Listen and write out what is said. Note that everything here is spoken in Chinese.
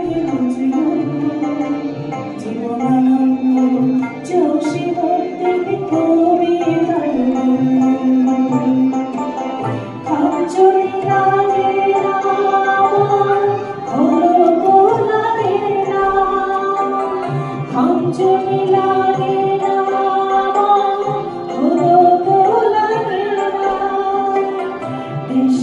天边的彩虹，寂寞的我，就是对你的不变承诺。唱出你的名字，口口留难的名，唱出你的名字，口口留难的名，你是。